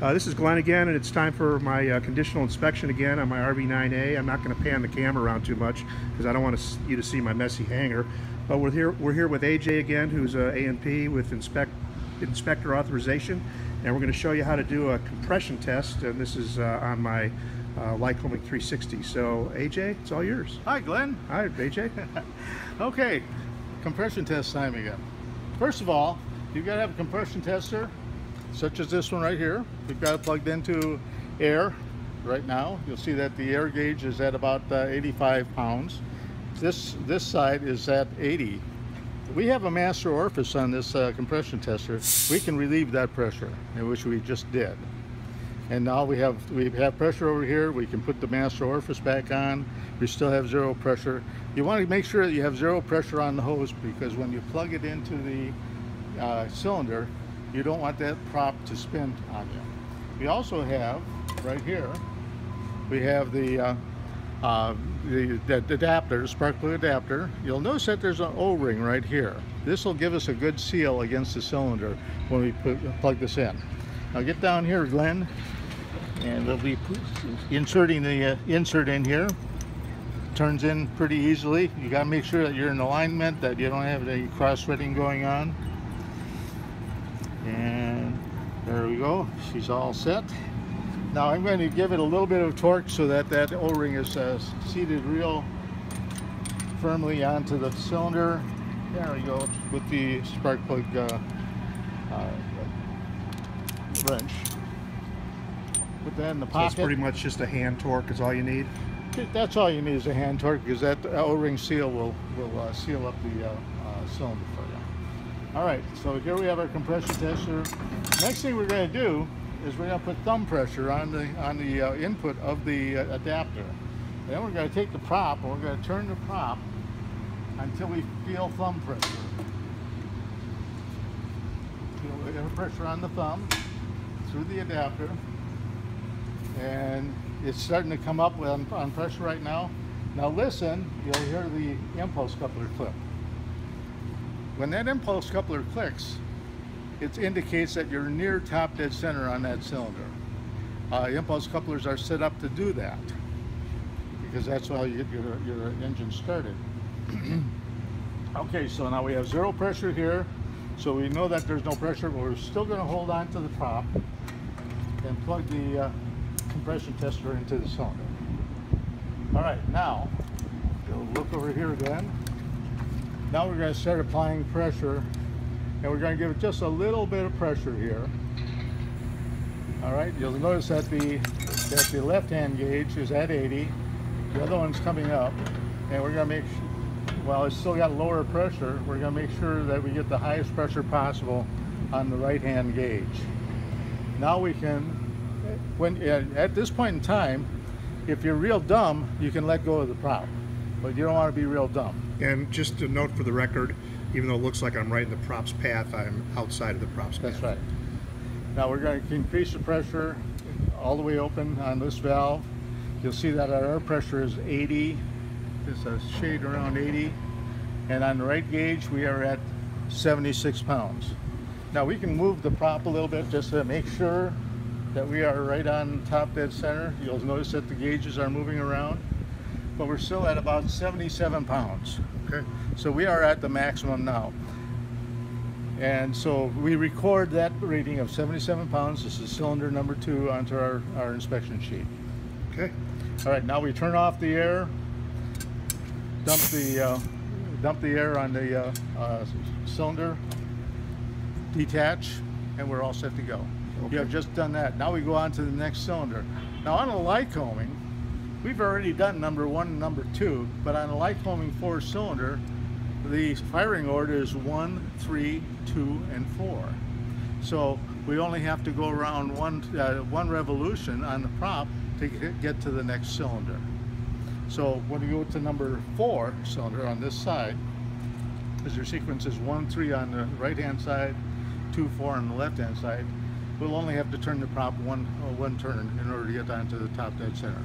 Uh, this is Glenn again, and it's time for my uh, conditional inspection again on my RV9A. I'm not going to pan the camera around too much because I don't want you to see my messy hangar. But we're here, we're here with AJ again, who's a A&P with inspect, inspector authorization, and we're going to show you how to do a compression test. And this is uh, on my uh, Lycoming 360. So AJ, it's all yours. Hi, Glenn. Hi, AJ. okay, compression test time again. First of all, you've got to have a compression tester such as this one right here. We've got it plugged into air right now. You'll see that the air gauge is at about uh, 85 pounds. This, this side is at 80. We have a master orifice on this uh, compression tester. We can relieve that pressure, which we just did. And now we have, we have pressure over here. We can put the master orifice back on. We still have zero pressure. You want to make sure that you have zero pressure on the hose because when you plug it into the uh, cylinder, you don't want that prop to spin on you. We also have, right here, we have the, uh, uh, the, the adapter, spark plug adapter. You'll notice that there's an O-ring right here. This will give us a good seal against the cylinder when we put, plug this in. Now get down here, Glenn, and we'll be inserting the uh, insert in here. Turns in pretty easily. You got to make sure that you're in alignment, that you don't have any cross-threading going on. And there we go. She's all set. Now I'm going to give it a little bit of torque so that that O-ring is uh, seated real firmly onto the cylinder. There we go with the spark plug uh, uh, wrench. Put that in the pocket. So it's pretty much just a hand torque is all you need? That's all you need is a hand torque because that O-ring seal will, will uh, seal up the uh, uh, cylinder for you. All right, so here we have our compression tester. Next thing we're going to do is we're going to put thumb pressure on the on the uh, input of the uh, adapter. Then we're going to take the prop and we're going to turn the prop until we feel thumb pressure. Feel pressure on the thumb through the adapter, and it's starting to come up on, on pressure right now. Now listen, you'll hear the impulse coupler clip. When that impulse coupler clicks, it indicates that you're near top dead center on that cylinder. Uh, impulse couplers are set up to do that because that's how you get your, your engine started. okay, so now we have zero pressure here. So we know that there's no pressure, but we're still going to hold on to the prop and plug the uh, compression tester into the cylinder. All right, now, we'll look over here again. Now we're going to start applying pressure and we're going to give it just a little bit of pressure here. All right, you'll notice that the, that the left hand gauge is at 80, the other one's coming up, and we're going to make, while it's still got lower pressure, we're going to make sure that we get the highest pressure possible on the right hand gauge. Now we can, when at this point in time, if you're real dumb, you can let go of the prop, but you don't want to be real dumb. And just a note for the record, even though it looks like I'm right in the prop's path, I'm outside of the prop's That's path. That's right. Now we're going to increase the pressure all the way open on this valve. You'll see that our air pressure is 80. It's a shade around 80. And on the right gauge, we are at 76 pounds. Now we can move the prop a little bit just to make sure that we are right on top dead center. You'll notice that the gauges are moving around but we're still at about 77 pounds. Okay, so we are at the maximum now. And so we record that reading of 77 pounds. This is cylinder number two onto our, our inspection sheet. Okay. All right, now we turn off the air, dump the, uh, dump the air on the uh, uh, cylinder, detach, and we're all set to go. Okay. You have just done that. Now we go on to the next cylinder. Now on a Lycoming, We've already done number one and number two, but on a Lycoming four cylinder, the firing order is one, three, two, and four. So we only have to go around one, uh, one revolution on the prop to get to the next cylinder. So when you go to number four cylinder on this side, as your sequence is one, three on the right hand side, two, four on the left hand side, we'll only have to turn the prop one, uh, one turn in order to get onto the top dead center.